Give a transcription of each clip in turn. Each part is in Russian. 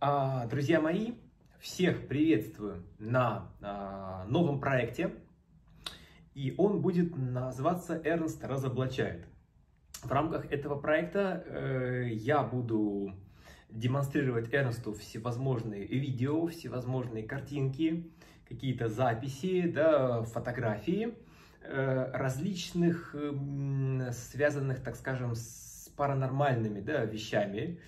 А, друзья мои, всех приветствую на а, новом проекте. И он будет называться «Эрнст разоблачает». В рамках этого проекта э, я буду демонстрировать Эрнсту всевозможные видео, всевозможные картинки, какие-то записи, да, фотографии э, различных, связанных, так скажем, с паранормальными да, вещами.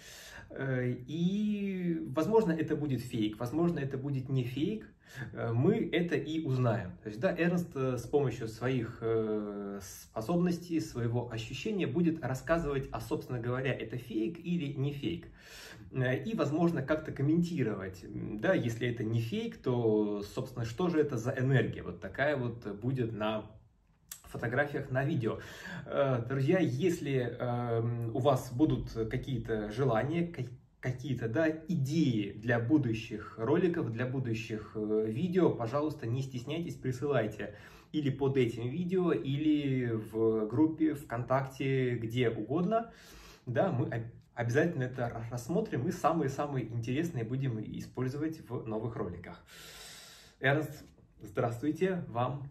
Э, и, возможно, это будет фейк, возможно, это будет не фейк, э, мы это и узнаем. То есть, да, Эрнст э, с помощью своих способностей, своего ощущения будет рассказывать, а, собственно говоря, это фейк или не фейк. И, возможно, как-то комментировать, да, если это не фейк, то, собственно, что же это за энергия? Вот такая вот будет на фотографиях, на видео. Э, друзья, если эм, у вас будут какие-то желания, какие-то да, идеи для будущих роликов, для будущих э, видео, пожалуйста, не стесняйтесь, присылайте или под этим видео, или в группе ВКонтакте, где угодно. Да, мы обязательно это рассмотрим и самые-самые интересные будем использовать в новых роликах. Эрнст, здравствуйте, вам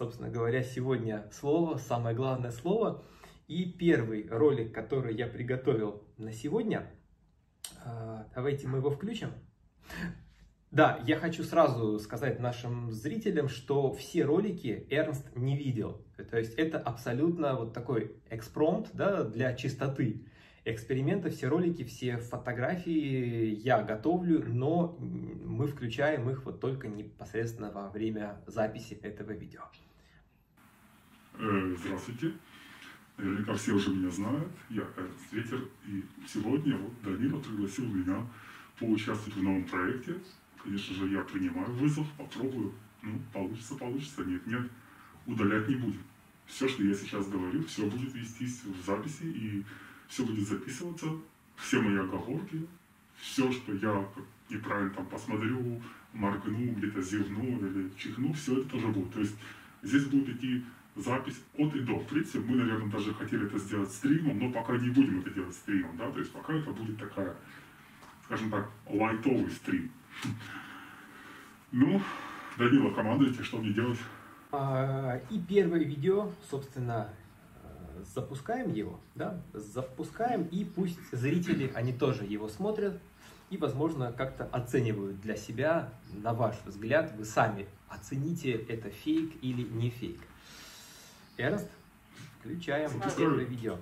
собственно говоря, сегодня слово, самое главное слово. И первый ролик, который я приготовил на сегодня, а, давайте мы его включим. Да, я хочу сразу сказать нашим зрителям, что все ролики Эрнст не видел. То есть это абсолютно вот такой экспромт да, для чистоты эксперимента. Все ролики, все фотографии я готовлю, но мы включаем их вот только непосредственно во время записи этого видео. Э, здравствуйте. Наверняка все уже меня знают. Я Эрнст Ветер. И сегодня вот Данила пригласил меня поучаствовать в новом проекте. Конечно же, я принимаю вызов, попробую. Ну, получится, получится. Нет, нет, удалять не будем. Все, что я сейчас говорю, все будет вестись в записи и все будет записываться. Все мои оговорки, все, что я неправильно там посмотрю, моргну, где-то зевну или чихну, все это тоже будет. То есть здесь будут идти запись от и до. В принципе, мы, наверное, даже хотели это сделать стримом, но пока не будем это делать стримом, да, то есть пока это будет такая, скажем так, лайтовый стрим. Ну, Данила, командуйте, что мне делать? А, и первое видео, собственно, э, запускаем его, да, запускаем, и пусть зрители, они тоже его смотрят, и, возможно, как-то оценивают для себя, на ваш взгляд, вы сами оцените, это фейк или не фейк. Эрнст, включаем первое видео.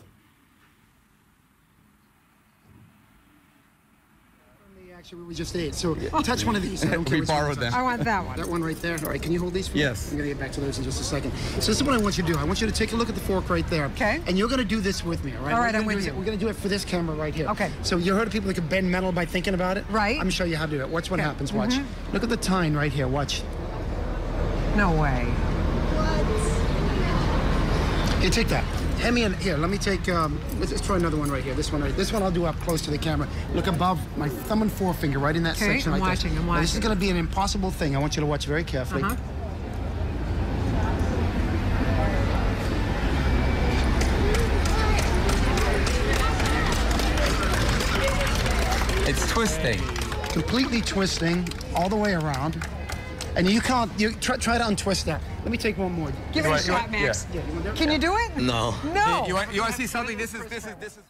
Actually, we just ate. So touch one of these. I we borrowed them. I want that one. That one right there. All right, can you hold these for yes. me? I'm going to get back to those in just a second. So this is what I want you to do. I want you to take a look at the fork right there. Okay. And you're going to do this with me, all right? All right, I'm with you. We're going to do it for this camera right here. Okay. So you heard of people that can bend metal by thinking about it? Right. I'm going to show you how to do it. Watch what okay. happens. Watch. Mm -hmm. Look at the tine right here. Watch. No way. What? Here, take that. Hand me in here. Let me take. Um, let's, let's, try another one right here. This one. Right, this one I'll do up close to the camera. Look above my thumb and forefinger, right in that okay, section. I'm right watching. There. I'm watching. Now, this is going to be an impossible thing. I want you to watch very carefully. Uh -huh. It's twisting. Completely twisting all the way around. And you can't, you try, try to untwist that. Let me take one more. Give it a shot, Max. Yeah. Yeah, Can you do it? No. No. You want, you want to see something? This is, this is, this is.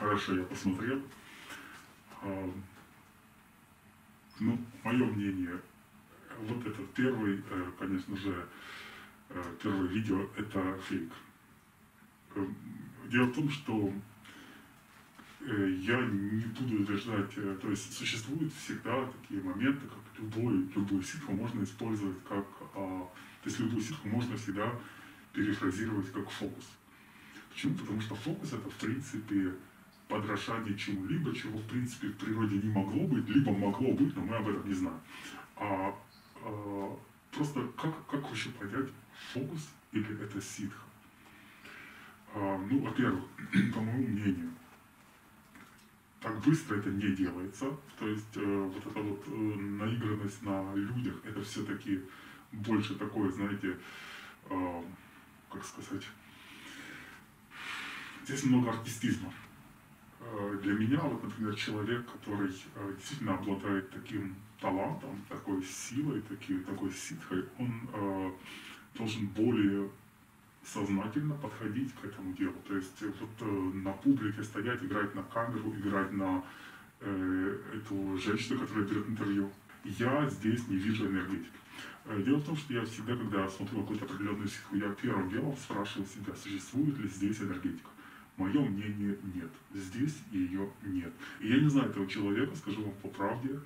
Хорошо, я посмотрел. Ну, мое мнение, вот этот первый, конечно же, первое видео, это фейк. Дело в том, что Э, я не буду утверждать, э, то есть существуют всегда такие моменты, как любой, любую ситху можно использовать как, а, то есть любую ситху можно всегда перефразировать как фокус. Почему? Потому что фокус это в принципе подражание чему-либо, чего в принципе в природе не могло быть, либо могло быть, но мы об этом не знаем. А, а просто как, как вообще понять, фокус или это ситха? А, ну, во-первых, по моему мнению, так быстро это не делается. То есть э, вот эта вот э, наигранность на людях, это все-таки больше такое, знаете, э, как сказать, здесь много артистизма. Э, Для меня, вот, например, человек, который э, действительно обладает таким талантом, такой силой, таки- такой ситхой, он э, должен более сознательно подходить к этому делу. То есть э, вот э, на публике стоять, играть на камеру, играть на э, эту женщину, которая берет интервью. Я здесь не вижу энергетики. Э, Дело в том, что я всегда, когда смотрю какую-то определенную ситху, я первым делом спрашиваю себя, существует ли здесь энергетика. Мое мнение нет. Здесь ее нет. И я не знаю этого человека, скажу вам по правде.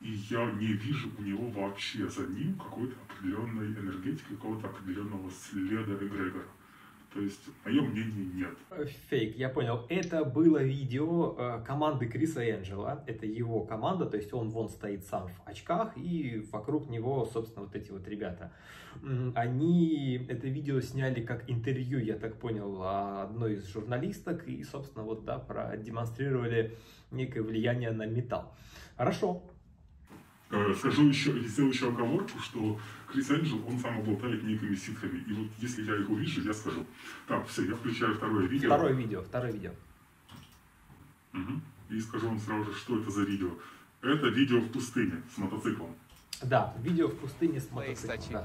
И я не вижу у него вообще за ним какой-то определенной энергетики, какого-то определенного следа эгрегора. То есть, мое мнение нет. Фейк, я понял. Это было видео э, команды Криса Энджела. Это его команда, то есть он вон стоит сам в очках, и вокруг него, собственно, вот эти вот ребята. Они это видео сняли как интервью, я так понял, одной из журналисток, и, собственно, вот, да, продемонстрировали некое влияние на металл. Хорошо. Э, Скажу еще, и сделаю еще оговорку, что Крис Энджел, он сам обладает некими ситхами. И вот если я их увижу, я скажу. Так, все, я включаю второе видео. Второе видео, второе видео. Мгм. И скажу вам сразу же, что это за видео. Это видео в пустыне с мотоциклом. Да, видео в пустыне с мотоциклом. you да.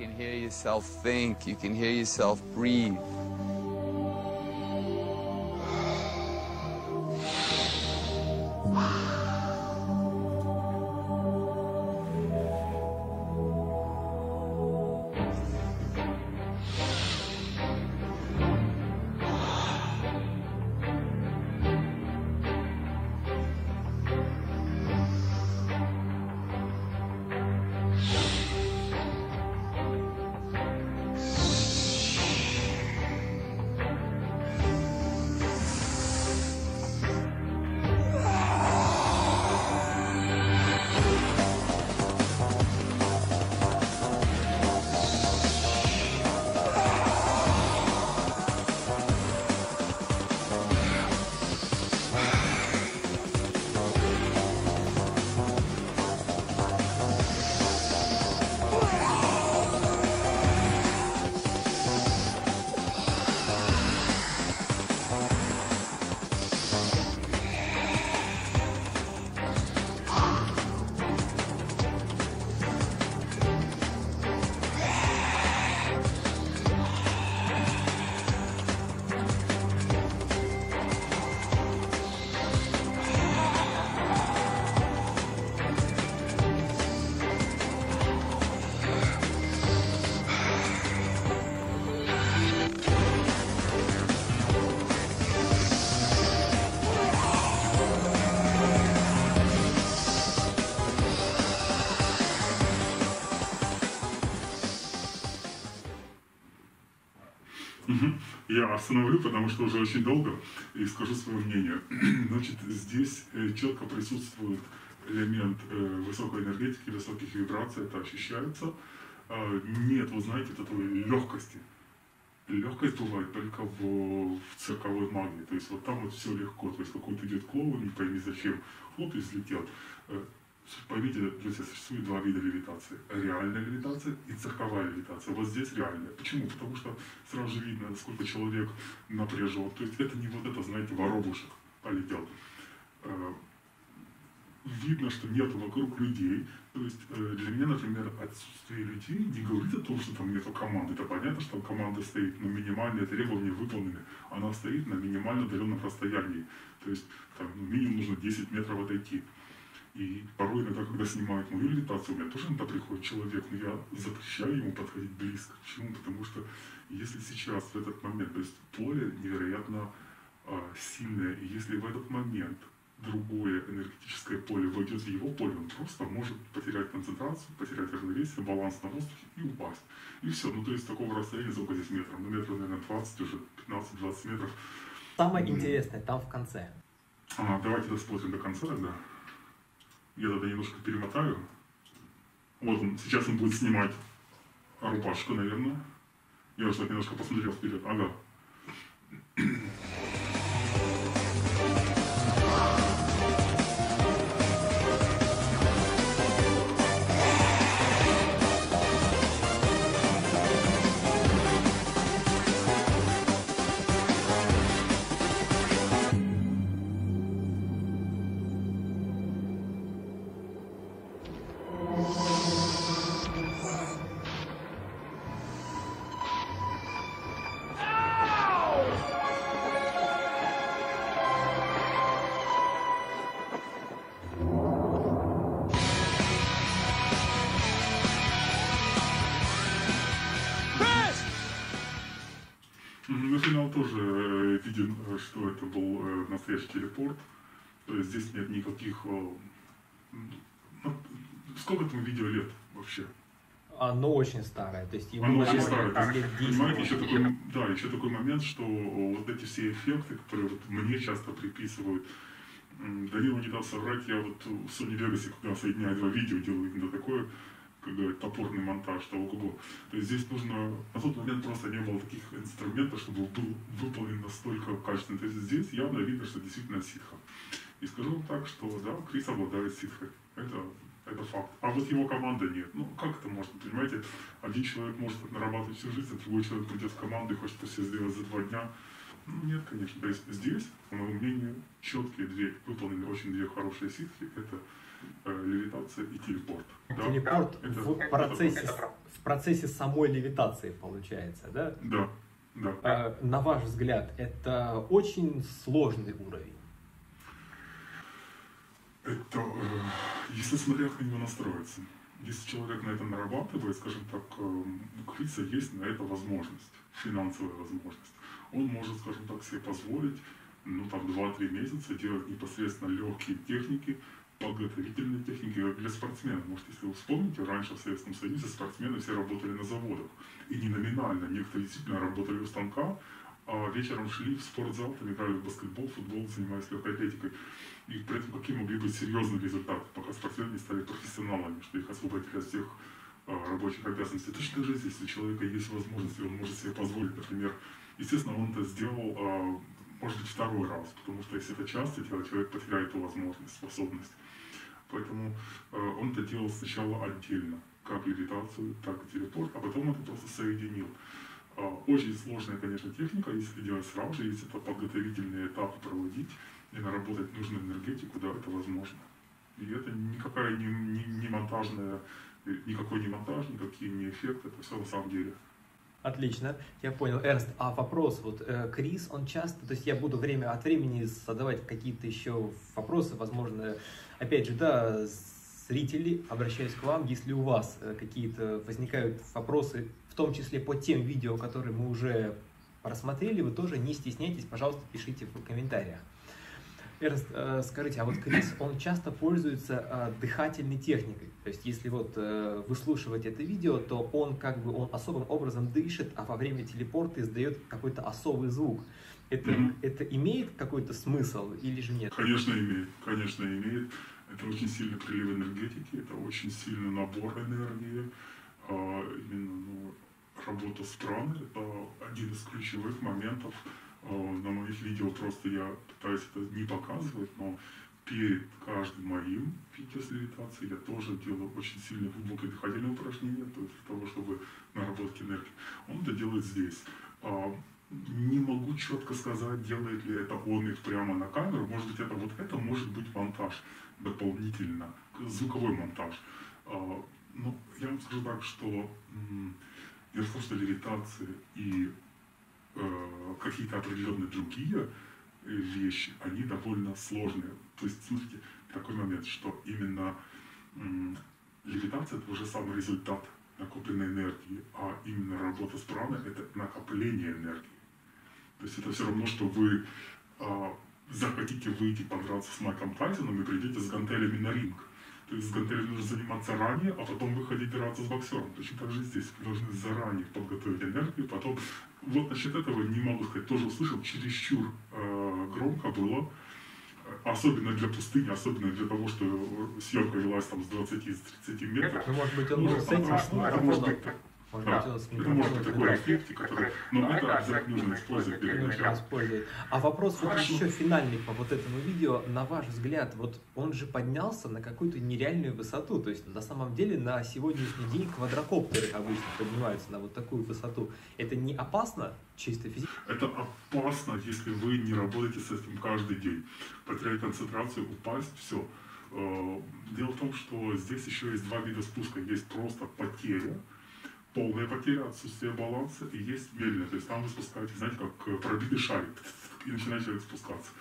Я остановлю, потому что уже очень долго, и скажу свое мнение. Значит, здесь э, четко присутствует элемент э, высокой энергетики, высоких вибраций, это ощущается. А, Нет, вы знаете, такой легкости. Легкость бывает только в, в цирковой магии. То есть вот там вот все легко. То есть какой-то идет клоун, не пойми зачем, хлоп и взлетел. Поймите, друзья, существует два вида левитации. Реальная левитация и цирковая левитация. Вот здесь реальная. Почему? Потому что сразу же видно, сколько человек напряжен. То есть это не вот это, знаете, воробушек полетел. Э, Видно, что нет вокруг людей. То есть э, для меня, например, отсутствие людей не говорит о том, что там нету команды. Это понятно, что команда стоит, но минимальные требования выполнены. Она стоит на минимально удаленном расстоянии. То есть там, ну, минимум нужно 10 метров отойти. И порой иногда, когда снимают мою левитацию, у меня тоже иногда приходит человек, но я запрещаю ему подходить близко. Почему? Потому что если сейчас, в этот момент, то есть поле невероятно а, сильное, и если в этот момент другое энергетическое поле войдет в его поле, он просто может потерять концентрацию, потерять равновесие, баланс на воздухе и упасть. И все. Ну, то есть такого расстояния, сколько здесь метров? Ну, метров, наверное, 20, уже 15-20 метров. Самое интересное там в конце. А, давайте досмотрим до конца тогда. Я тогда немножко перемотаю. Вот он, сейчас он будет снимать рубашку, наверное. Я уже так немножко посмотрел вперед. Ага. Тоже э, виден, э, что это был э, настоящий телепорт. То есть здесь нет никаких... Ну, сколько этому видео лет вообще? Оно очень старое, то есть ему Оно очень старое. 10. Понимаете, еще такой, да, еще такой момент, что вот эти все эффекты, которые вот мне часто приписывают, м, Данилу не даст соврать, я вот в Sony Vegas, когда соединяю два видео, делаю именно такое, как говорят, топорный монтаж, того кого. То есть здесь нужно, на тот момент просто не было таких инструментов, чтобы был выполнен настолько качественно. То есть здесь явно видно, что действительно ситха. И скажу вам так, что да, Крис обладает ситхой. Это, это факт. А вот его команда нет. Ну, как это можно, понимаете? Один человек может нарабатывать всю жизнь, а другой человек придет в команду и хочет это все сделать за два дня. Ну, нет, конечно. То есть здесь, по моему мнению, четкие две, выполнены очень две хорошие ситхи. Это левитация и телепорт. Да? Телепорт Это- в это процессе, правда. в процессе самой левитации получается, да? Да, да. Э, На ваш взгляд, это очень сложный уровень. Это, э, если смотря как на него настроиться. Если человек на это нарабатывает, скажем так, э, у Криса есть на это возможность, финансовая возможность. Он может, скажем так, себе позволить, ну, там, 2-3 месяца делать непосредственно легкие техники, подготовительные техники для спортсменов. Может, если вы вспомните, раньше в Советском Союзе спортсмены все работали на заводах. И не номинально. Некоторые действительно работали у станка, а вечером шли в спортзал, там играли в баскетбол, футбол, занимались легкой атлетикой. И при этом какие могли быть серьезные результаты, пока спортсмены не стали профессионалами, что их освободили от всех а, рабочих обязанностей. Точно же здесь, у человека есть возможность, и он может себе позволить, например, естественно, он это сделал, а, может быть, второй раз, потому что если это часто делать, человек потеряет эту возможность, способность. Поэтому э, он это делал сначала отдельно, как левитацию, так и телепорт, а потом это просто соединил. А, Очень сложная, конечно, техника, если делать сразу же, если это подготовительные этапы проводить и наработать нужную энергетику, да, это возможно. И это никакая не, не, не монтажная, никакой не монтаж, никакие не эффекты, это все на самом деле. Отлично, я понял. Эрнст, а вопрос, вот э, Крис, он часто, то есть я буду время от времени задавать какие-то еще вопросы, возможно, опять же, да, зрители, обращаюсь к вам, если у вас э, какие-то возникают вопросы, в том числе по тем видео, которые мы уже просмотрели, вы тоже не стесняйтесь, пожалуйста, пишите в комментариях. Э, скажите, а вот Крис, он часто пользуется э, дыхательной техникой. То есть, если вот э, выслушивать это видео, то он как бы он особым образом дышит, а во время телепорта издает какой-то особый звук. Это, Мгм. это имеет какой-то смысл или же нет? Конечно, имеет. Конечно, имеет. Это очень сильный прилив энергетики, это очень сильный набор энергии. А, Именно ну, работа с праной – это один из ключевых моментов. А, На моих видео просто я пытаюсь это не показывать, но перед каждым моим видео с левитацией я тоже делаю очень сильные глубокие дыхательные упражнения, то есть для того, чтобы наработать энергию. Он это делает здесь. А, Не могу четко сказать, делает ли это он их прямо на камеру. Может быть, это вот это может быть монтаж дополнительно, звуковой монтаж. А, Ну, я вам скажу так, что том, что левитация и какие-то определенные другие э, вещи, они довольно сложные. То есть, смотрите, такой момент, что именно левитация это уже самый результат накопленной энергии, а именно работа с праной это накопление энергии. То есть это все равно, что вы а, захотите выйти подраться с Майком Тайсоном и придете с гантелями на ринг. То есть с гантелями нужно заниматься ранее, а потом выходить драться с боксером. Точно так же здесь. Вы должны заранее подготовить энергию, потом... Вот насчет этого не могу сказать. Тоже услышал, чересчур э, громко было. Особенно для пустыни, особенно для того, что съемка велась там с 20-30 метров. Ну, может быть, он Ну, с этим, с это может микрофоном. быть Может да, быть, он с это может быть такой эффект, который... Но это обязательно нужно использовать перед Нужно использовать. А вопрос вот еще финальный по вот этому видео. На ваш взгляд, вот он же поднялся на какую-то нереальную высоту. То есть на самом деле на сегодняшний день квадрокоптеры обычно поднимаются на вот такую высоту. Это не опасно чисто физически? Это опасно, если вы не работаете с этим каждый день. Потерять концентрацию, упасть, все. Дело в том, что здесь еще есть два вида спуска. Есть просто потеря, полная потеря, отсутствие баланса, и есть медленная. То есть там вы спускаетесь, знаете, как э, пробитый шарик, и начинает человек спускаться.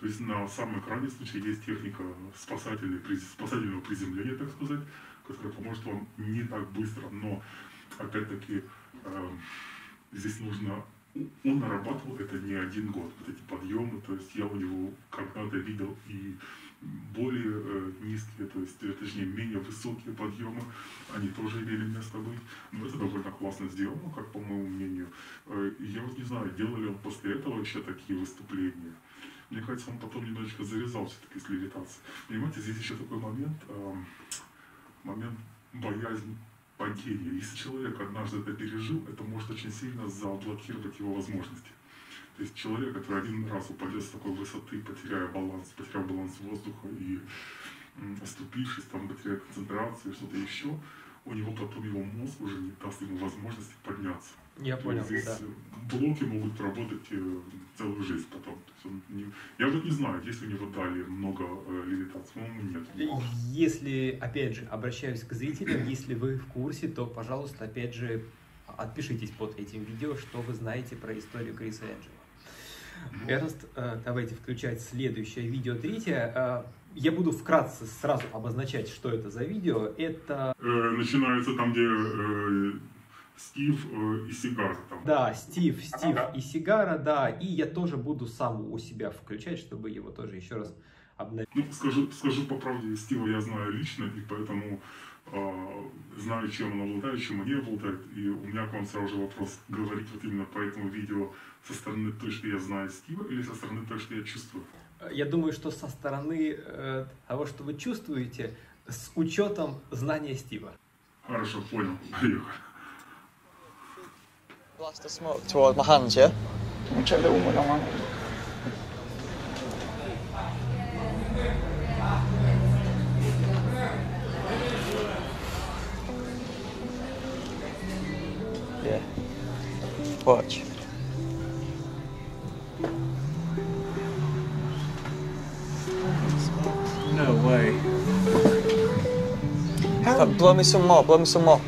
То есть на самом крайнем случае есть техника спасательной, спасательного приземления, так сказать, которая поможет вам не так быстро, но опять-таки э, здесь нужно он нарабатывал это не один год, вот эти подъемы, то есть я у него когда-то видел и более э, низкие, то есть, э, точнее, менее высокие подъемы, они тоже имели место быть. Но это довольно классно сделано, как по моему мнению. Э, я вот не знаю, делали он после этого еще такие выступления. Мне кажется, он потом немножечко завязал все-таки с левитацией. Понимаете, здесь еще такой момент, э, момент боязни падения. Если человек однажды это пережил, это может очень сильно заблокировать его возможности. То есть человек, который один раз упадет с такой высоты, потеряя баланс, потеряв баланс воздуха и оступившись, там, потеряя концентрацию, что-то еще, у него потом его мозг уже не даст ему возможности подняться. Я понял, здесь да. блоки могут работать э, целую жизнь потом. То он не... Я вот не знаю, если у него дали много Если, опять же, обращаюсь к зрителям, если вы в курсе, то, пожалуйста, опять же, отпишитесь под этим видео, что вы знаете про историю Криса Энджела. Эрнст, э, давайте включать следующее видео, третье. Э, я буду вкратце сразу обозначать, что это за видео. Это... Э, начинается там, где Стив э, и Сигара. Там. Да, Стив, Стив и Сигара, да. И я тоже буду сам у себя включать, чтобы его тоже еще раз обновить. Ну, скажу, скажу по правде, Стива я знаю лично, и поэтому э, знаю, чем он обладает, чем он не обладает. И у меня к вам сразу же вопрос, говорить вот именно по этому видео со стороны той, что я знаю Стива, или со стороны той, что я чувствую? Я думаю, что со стороны э, того, что вы чувствуете, с учетом знания Стива. Хорошо, понял. Поехали. Blast of smoke towards my hands, yeah? Check that one more time. Watch. No way. But blow me some more, blow me some more.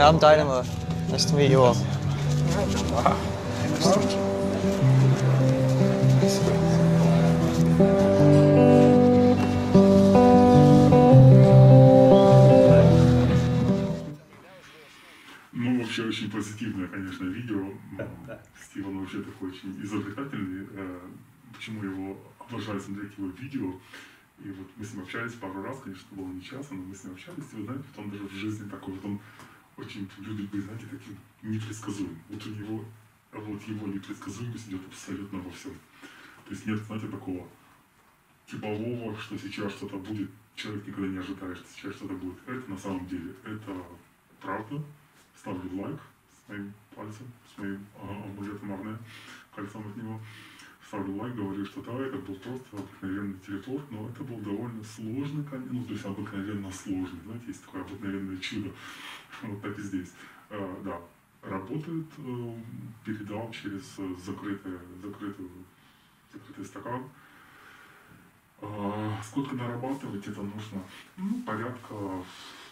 I'm Dynamo. Nice to meet you all. Ну, вообще очень позитивное, конечно, видео. да. Стив, он вообще такой очень изобретательный. Э, Почему его обожаю смотреть его видео. И вот мы с ним общались пару раз, конечно, было не часто, но мы с ним общались. И вы знаете, вот он даже в жизни такой, вот он очень любит быть, знаете, таким непредсказуемым. Вот у него, а вот его непредсказуемость идет абсолютно во всем. То есть нет, знаете, такого типового, что сейчас что-то будет, человек никогда не ожидает, что сейчас что-то будет. Это на самом деле, это правда. Ставлю лайк с моим пальцем, с моим амулетом Арне, кольцом от него. Ставлю лайк, говорю, что да, это был просто обыкновенный телепорт, но это был довольно сложный, ну, то есть обыкновенно сложный, знаете, есть такое обыкновенное чудо. Вот так и здесь. А, да, работает, э, передал через э, закрытый, закрытый, закрытый стакан. А, сколько нарабатывать это нужно? Ну, порядка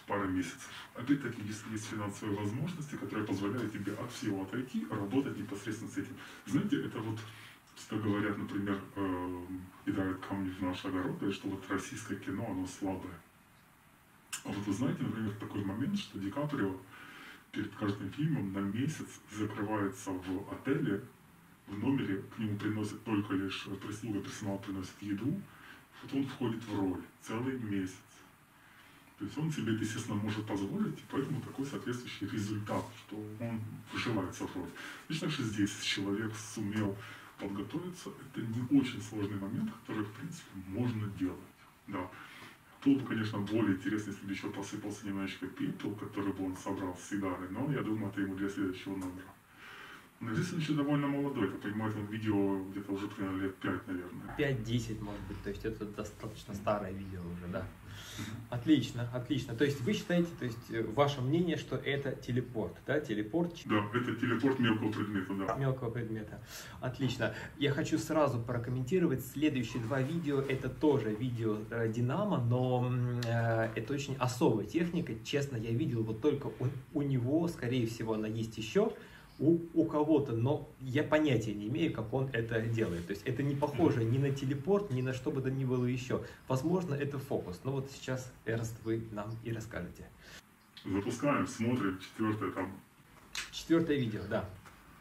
пары месяцев. Опять-таки, если есть финансовые возможности, которые позволяют тебе от всего отойти, работать непосредственно с этим. Знаете, это вот, что говорят, например, э, кидают камни в наш огород, и что вот российское кино, оно слабое. А вот вы знаете, например, такой момент, что Ди Каприо перед каждым фильмом на месяц закрывается в отеле, в номере, к нему приносят только лишь прислуга, персонал приносит еду, вот он входит в роль целый месяц. То есть он себе естественно, может позволить, и поэтому такой соответствующий результат, что он вживается в роль. Точно так же здесь, человек сумел подготовиться, это не очень сложный момент, который, в принципе, можно делать. Да. Бы, конечно, более интересно, если бы еще посыпался немножечко пепел, который бы он собрал с сигарой, но я думаю, это ему для следующего номера. Но здесь он еще довольно молодой, я понимаю, это видео где-то уже примерно лет 5, наверное. 5-10, может быть, то есть это достаточно старое видео уже, да. Отлично, отлично. То есть вы считаете, то есть э, ваше мнение, что это телепорт, да, телепорт Да, это телепорт мелкого предмета, да. мелкого предмета. Отлично. Я хочу сразу прокомментировать следующие два видео. Это тоже видео э, Динамо, но э, это очень особая техника. Честно, я видел вот только у, у него, скорее всего, она есть еще у, у кого-то, но я понятия не имею, как он это делает. То есть это не похоже ни на телепорт, ни на что бы то ни было еще. Возможно, это фокус. Но вот сейчас, Эрнст, вы нам и расскажете. Запускаем, смотрим, четвертое там. Четвертое видео, да.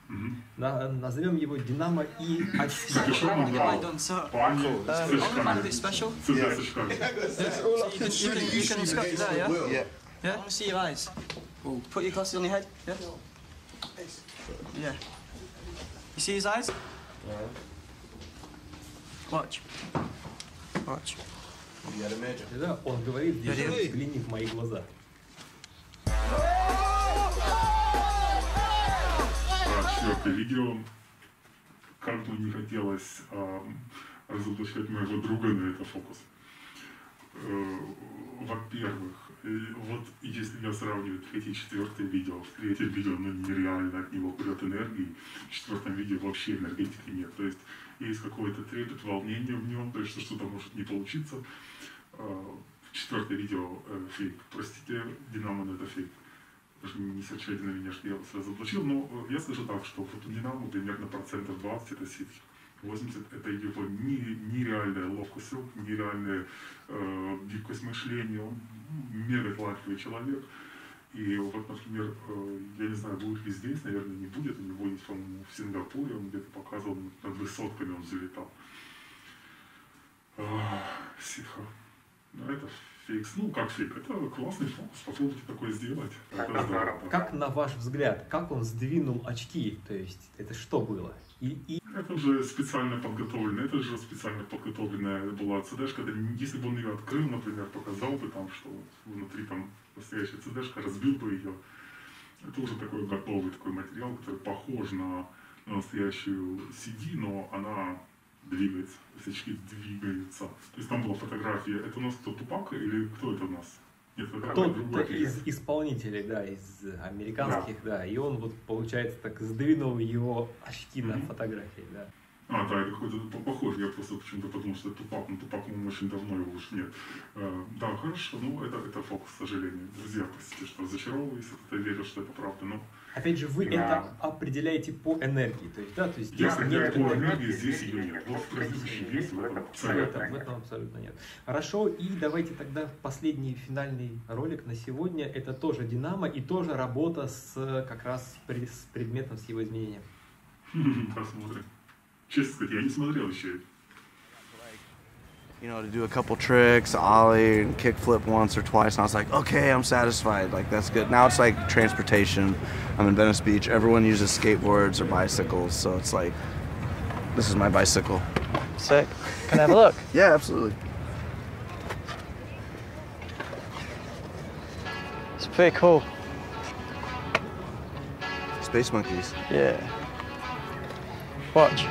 Мгм. На- назовем его Динамо и очки. Yeah? I want to see your eyes. Put your glasses on your head. Yeah? Yeah. You see his eyes? Watch. Watch. Да, он говорит, здесь взгляни в мои глаза. Четвертое видео. Как бы не хотелось а, разоблачать моего друга на это фокус. Э, Во-первых, э, вот если я сравниваю третье и четвертое видео, в третьем видео ну, нереально от него прет энергии, в четвертом видео вообще энергетики нет. То есть есть какой-то трепет, волнение в нем, то есть что что-то может не получиться. А, Четвертое видео э, фейк. Простите, Динамо, но это фейк. Даже не серчайте на меня, что я вас разоблачил, но э, я скажу так, что вот у Динамо примерно процентов 20 это ситхи. 80 это его не- нереальная ловкость рук, нереальная э, гибкость мышления, он мега талантливый человек. И вот, например, э, я не знаю, будет ли здесь, наверное, не будет. У него есть, по-моему, в Сингапуре, он где-то показывал, над высотками он залетал. А, Ситха. Ну, это фейк. Ну, как фейк? Это классный фокус. Попробуйте такое сделать. Это здорово. Как на ваш взгляд, как он сдвинул очки? То есть это что было? И, и Это уже специально подготовлено, это же специально подготовленная была CD-шка. Если бы он ее открыл, например, показал бы там, что внутри там настоящая CD-шка, разбил бы ее. Это уже такой готовый такой материал, который похож на, на настоящую CD, но она двигается, очки двигаются. То есть там была фотография, это у нас кто, Тупак или кто это у нас? Кто-то другой из исполнителей, да, из американских, да. и он вот, получается, так сдвинул его очки на Мгм. фотографии, да. А, да, это какой-то по- похож. Я просто почему-то подумал, что это Тупак, но Тупак, по-моему, очень давно его уж нет. Э, да, хорошо, ну это, это фокус, к сожалению. Друзья, простите, что разочаровываюсь, я верю, что это правда, но Опять же, вы Да. это определяете по энергии, то есть, да, то есть здесь нет по энергии, здесь ее нет. Вот в предыдущем есть, в этом абсолютно. этом, в этом абсолютно нет. Хорошо, и давайте тогда последний финальный ролик на сегодня. Это тоже Динамо и тоже работа с как раз с предметом, с его изменением. Посмотрим. Честно сказать, я не смотрел еще. You know, to do a couple tricks, ollie and kickflip once or twice. And I was like, okay, I'm satisfied. Like, that's good. Now it's like transportation. I'm in Venice Beach. Everyone uses skateboards or bicycles. So it's like, this is my bicycle. Sick. Can I have a look? Yeah, absolutely. It's pretty cool. Space monkeys. Yeah. Watch.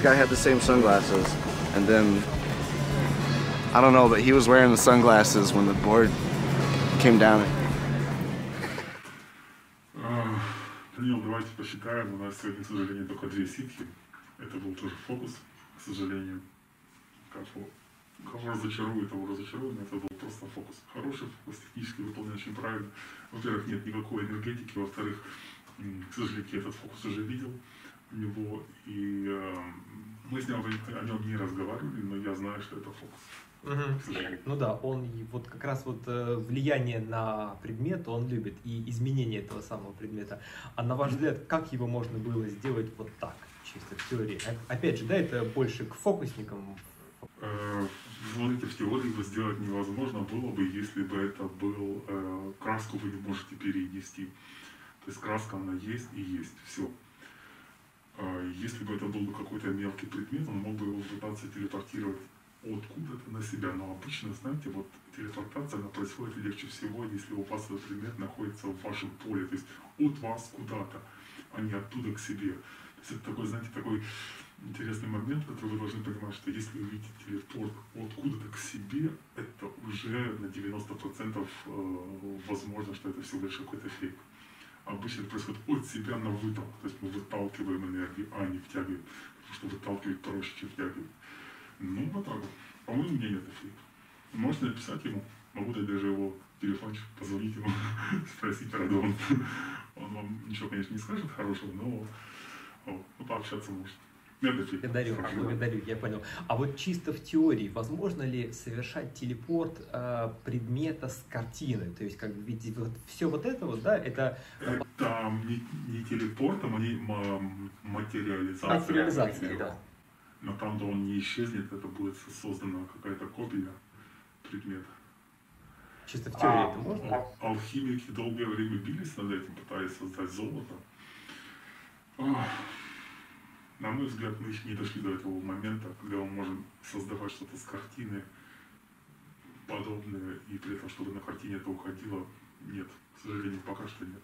This guy had the same sunglasses. And then, I don't know, but he was wearing the sunglasses when the board came down. А, Данил, давайте посчитаем. У нас сегодня, к сожалению, только две ситхи. Это был тоже фокус, к сожалению. Кого, кого разочарует, того разочарует, но это был просто фокус. Хороший фокус, технически выполнен очень правильно. Во-первых, нет никакой энергетики. Во-вторых, м, к сожалению, я этот фокус уже видел него. И э, мы с ним о нем не разговаривали, но я знаю, что это фокус. Сожалению. Ну да, он вот как раз вот э, влияние на предмет он любит и изменение этого самого предмета. А на ваш взгляд, как его можно было сделать вот так, чисто в теории? А- Опять же, да, это больше к фокусникам. Э, Смотрите, в теории его сделать невозможно было бы, если бы это был э, краску вы не можете перенести. То есть краска она есть и есть, все. Если бы это был бы какой-то мелкий предмет, он мог бы его пытаться телепортировать откуда-то на себя. Но обычно, знаете, вот телепортация, она происходит легче всего, если у вас этот предмет находится в вашем поле, то есть от вас куда-то, а не оттуда к себе. То есть это такой, знаете, такой интересный момент, который вы должны понимать, что если вы видите телепорт откуда-то к себе, это уже на 90% э, возможно, что это всего лишь какой-то фейк. Обычно это происходит от себя на вытолк, то есть мы выталкиваем энергию, а не втягиваем, потому что выталкивать проще, чем втягивать. Ну, вот так вот. По-моему, мне нет фейк. Можете написать ему, могу дать даже его телефончик, позвонить ему, спросить, правда он. Он вам ничего, конечно, не скажет хорошего, но ну, пообщаться может. Благодарю, благодарю, я понял. А вот чисто в теории, возможно ли совершать телепорт э, предмета с картины? То есть, как бы, ведь вот все вот это вот, да, это... Там не, не телепортом, а не материализацией. Материализацией, да. Но там, да он не исчезнет, это будет создана какая-то копия предмета. Чисто в теории а, это можно? Алхимики долгое время бились над этим, пытаясь создать золото. Ах на мой взгляд, мы еще не дошли до этого момента, когда мы можем создавать что-то с картины подобное, и при этом, чтобы на картине это уходило, нет, к сожалению, пока что нет.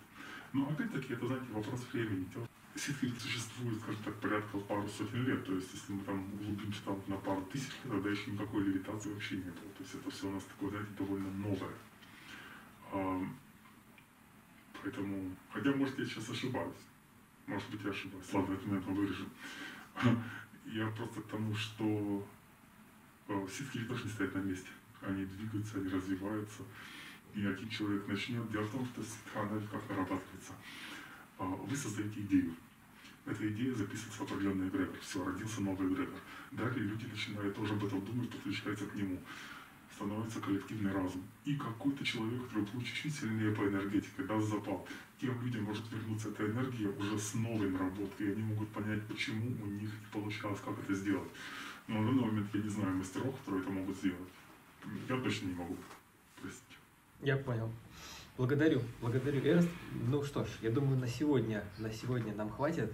Но опять-таки, это, знаете, вопрос времени. Ситхи существует, скажем так, порядка пару сотен лет. То есть, если мы там углубимся там, на пару тысяч лет, тогда еще никакой левитации вообще не было. То есть, это все у нас такое, знаете, довольно новое. Поэтому, хотя, может, я сейчас ошибаюсь. Может быть, я ошибаюсь. Ладно, это, наверное, вырежу. Я просто к тому, что э, ситхи тоже не стоят на месте. Они двигаются, они развиваются. И один человек начнет. Дело в том, что ситха, она как нарабатывается. А, вы создаете идею. Эта идея записывается в определенный эгрегор. Все, родился новый эгрегор. Далее люди начинают тоже об этом думать, подключаются к нему становится коллективный разум. И какой-то человек, который будет чуть сильнее по энергетике, даст запал. Тем людям может вернуться эта энергия уже с новой наработкой, и они могут понять, почему у них не получалось, как это сделать. Но на данный момент я не знаю мастеров, которые это могут сделать. Я точно не могу. Простите. Я понял. Благодарю, благодарю, Эрст. Ну что ж, я думаю, на сегодня, на сегодня нам хватит.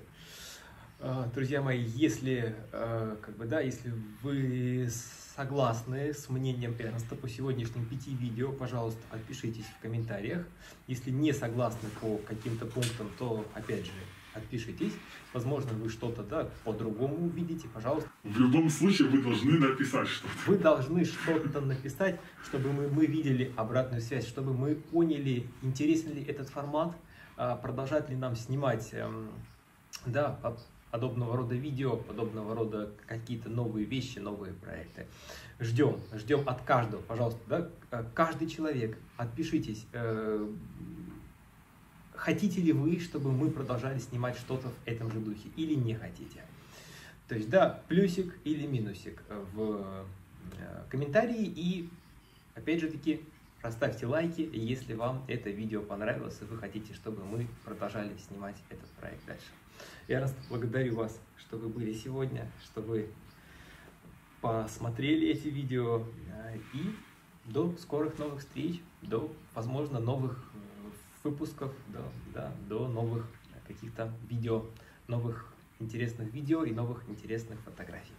А, друзья мои, если, а, как бы, да, если вы согласны с мнением Эрнста по сегодняшним пяти видео, пожалуйста, отпишитесь в комментариях. Если не согласны по каким-то пунктам, то, опять же, отпишитесь. Возможно, вы что-то да, по-другому увидите, пожалуйста. В любом случае вы должны написать что-то. Вы должны что-то написать, чтобы мы, мы видели обратную связь, чтобы мы поняли, интересен ли этот формат, а, продолжать ли нам снимать эм, да, подобного рода видео, подобного рода какие-то новые вещи, новые проекты. Ждем, ждем от каждого, пожалуйста, да, э, каждый человек, отпишитесь, э, хотите ли вы, чтобы мы продолжали снимать что-то в этом же духе или не хотите. То есть, да, плюсик или минусик в э, комментарии и, опять же таки, Поставьте лайки, если вам это видео понравилось, и вы хотите, чтобы мы продолжали снимать этот проект дальше. Я раз благодарю вас, что вы были сегодня, что вы посмотрели эти видео. Э, и до скорых новых встреч, до, возможно, новых э, выпусков, да, да, до новых каких-то видео, новых интересных видео и новых интересных фотографий.